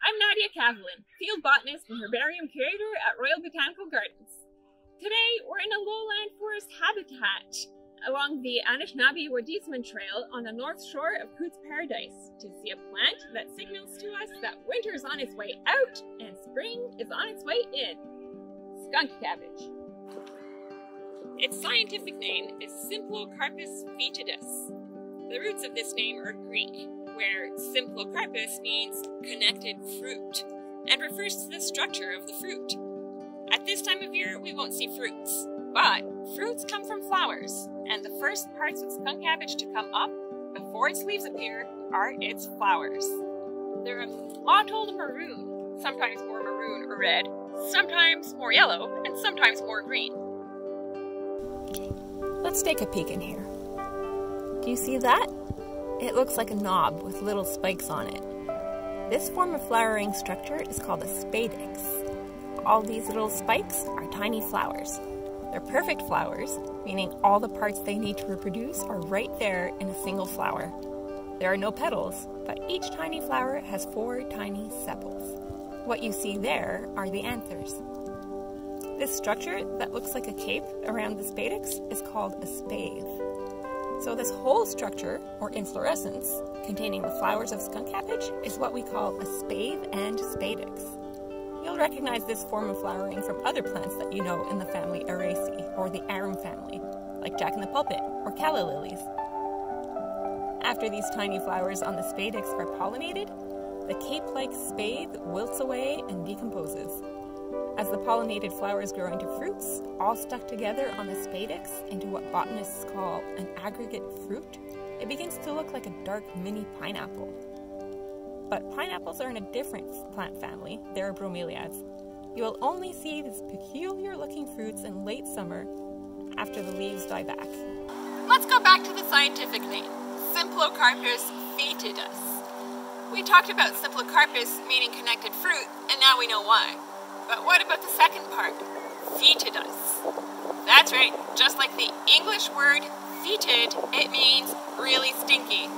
I'm Nadia Cavallin, field botanist and herbarium curator at Royal Botanical Gardens. Today, we're in a lowland forest habitat along the Anishinaabe-Wet'suwet'en Trail on the north shore of Coote's Paradise to see a plant that signals to us that winter is on its way out and spring is on its way in. Skunk cabbage. Its scientific name is Symplocarpus foetidus. The roots of this name are Greek, where symplocarpus means connected fruit and refers to the structure of the fruit. At this time of year, we won't see fruits, but fruits come from flowers, and the first parts of skunk cabbage to come up before its leaves appear are its flowers. They're a mottled maroon, sometimes more maroon or red, sometimes more yellow, and sometimes more green. Let's take a peek in here. Do you see that? It looks like a knob with little spikes on it. This form of flowering structure is called a spadix. All these little spikes are tiny flowers. They're perfect flowers, meaning all the parts they need to reproduce are right there in a single flower. There are no petals, but each tiny flower has four tiny sepals. What you see there are the anthers. This structure that looks like a cape around the spadix is called a spathe. So this whole structure, or inflorescence, containing the flowers of skunk cabbage is what we call a spathe and spadix. You'll recognize this form of flowering from other plants that you know in the family Araceae, or the arum family, like jack in the pulpit or calla lilies. After these tiny flowers on the spadix are pollinated, the cape-like spathe wilts away and decomposes. As the pollinated flowers grow into fruits, all stuck together on the spadix into what botanists call an aggregate fruit, it begins to look like a dark mini pineapple. But pineapples are in a different plant family, they're bromeliads. You will only see these peculiar looking fruits in late summer after the leaves die back. Let's go back to the scientific name, Symplocarpus foetidus. We talked about Symplocarpus meaning connected fruit, and now we know why. But what about the second part? Foetidus. That's right, just like the English word fetid, it means really stinky.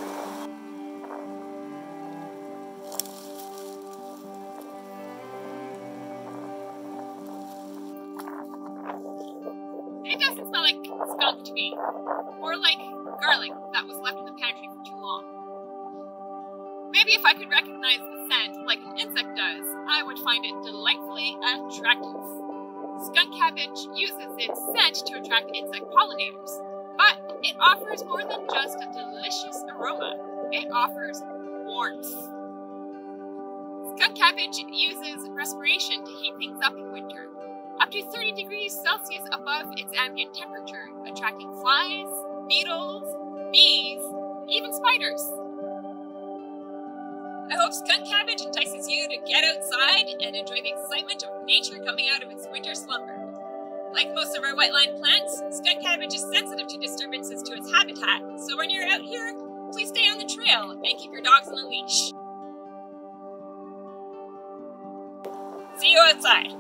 It doesn't smell like skunk to me, or like garlic that was left in the pantry for too long. Maybe if I could recognize the scent like an insect does, I would find it delightfully attractive. Skunk cabbage uses its scent to attract insect pollinators, but it offers more than just a delicious aroma. It offers warmth. Skunk cabbage uses respiration to heat things up in winter, up to 30 degrees Celsius above its ambient temperature, attracting flies, beetles, bees, even spiders. I hope skunk cabbage entices you to get outside and enjoy the excitement of nature coming out of its winter slumber. Like most of our wetland plants, skunk cabbage is sensitive to disturbances to its habitat, so when you're out here, please stay on the trail and keep your dogs on a leash. See you outside.